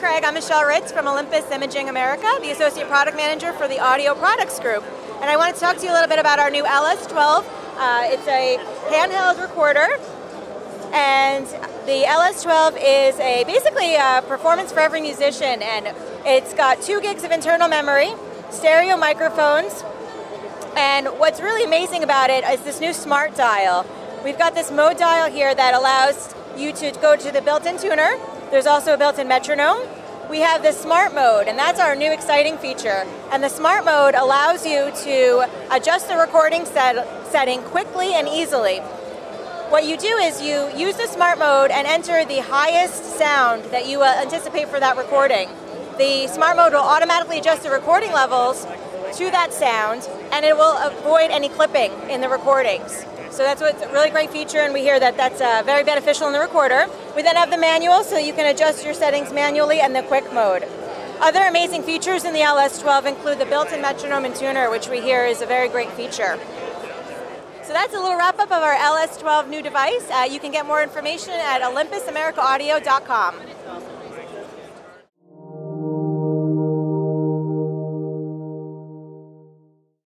Craig. I'm Michelle Ritz from Olympus Imaging America, the Associate Product Manager for the Audio Products Group. And I wanted to talk to you a little bit about our new LS12. Uh, it's a handheld recorder, and the LS12 is a basically a performance for every musician, and it's got two gigs of internal memory, stereo microphones, and what's really amazing about it is this new smart dial. We've got this mode dial here that allows you to go to the built-in tuner. There's also a built-in metronome. We have the smart mode, and that's our new exciting feature. And the smart mode allows you to adjust the recording set setting quickly and easily. What you do is you use the smart mode and enter the highest sound that you uh, anticipate for that recording. The smart mode will automatically adjust the recording levels to that sound, and it will avoid any clipping in the recordings. So that's what's a really great feature, and we hear that that's uh, very beneficial in the recorder. We then have the manual, so you can adjust your settings manually, and the quick mode. Other amazing features in the LS12 include the built-in metronome and tuner, which we hear is a very great feature. So that's a little wrap-up of our LS12 new device. Uh, you can get more information at olympusamericaaudio.com.